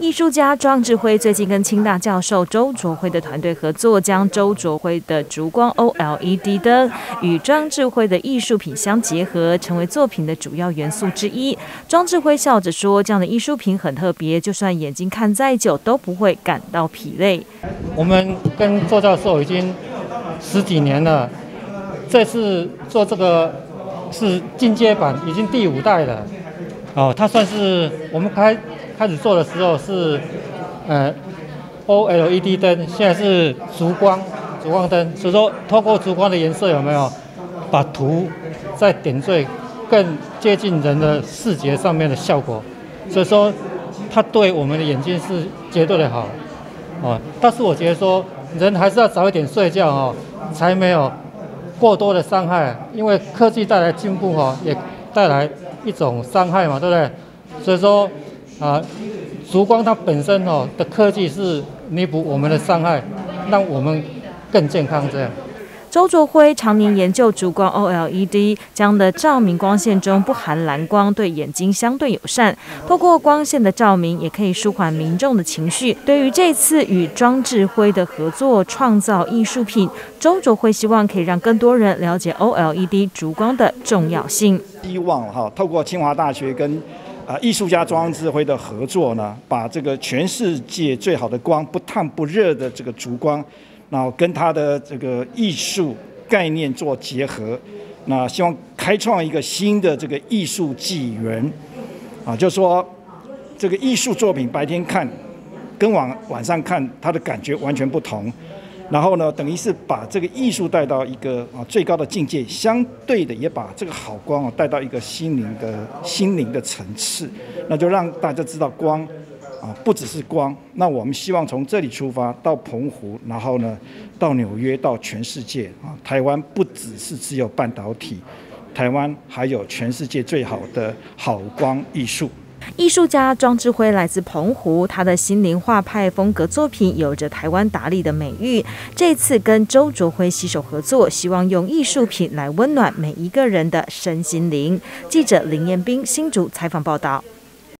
艺术家庄志辉最近跟清大教授周卓辉的团队合作，将周卓辉的烛光 OLED 灯与庄智辉的艺术品相结合，成为作品的主要元素之一。庄志辉笑着说：“这样的艺术品很特别，就算眼睛看再久都不会感到疲累。”我们跟周教授已经十几年了，这次做这个是进阶版，已经第五代了。哦，它算是我们开。开始做的时候是，呃，OLED 灯，现在是烛光烛光灯，所以说透过烛光的颜色有没有，把图再点缀，更接近人的视觉上面的效果，所以说它对我们的眼睛是绝对的好，哦，但是我觉得说人还是要早一点睡觉哦，才没有过多的伤害，因为科技带来进步哈，也带来一种伤害嘛，对不对？所以说。啊，烛光它本身哦的科技是弥补我们的伤害，让我们更健康。这样，周卓辉常年研究烛光 OLED，将的照明光线中不含蓝光，对眼睛相对友善。透过光线的照明，也可以舒缓民众的情绪。对于这次与庄志辉的合作创造艺术品，周卓辉希望可以让更多人了解 OLED 烛光的重要性。希望哈，透过清华大学跟啊，艺术家庄智辉的合作呢，把这个全世界最好的光，不烫不热的这个烛光，然后跟他的这个艺术概念做结合，那希望开创一个新的这个艺术纪元，啊，就说这个艺术作品白天看，跟晚晚上看，它的感觉完全不同。然后呢，等于是把这个艺术带到一个啊最高的境界，相对的也把这个好光啊带到一个心灵的心灵的层次，那就让大家知道光啊不只是光。那我们希望从这里出发到澎湖，然后呢到纽约，到全世界啊，台湾不只是只有半导体，台湾还有全世界最好的好光艺术。艺术家庄志辉来自澎湖，他的心灵画派风格作品有着台湾达利的美誉。这次跟周卓辉携手合作，希望用艺术品来温暖每一个人的身心灵。记者林彦斌新竹采访报道。